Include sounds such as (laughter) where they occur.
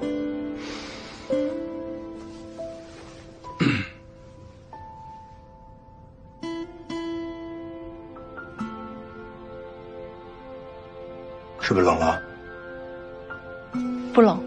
(coughs) 是不是冷了？不冷。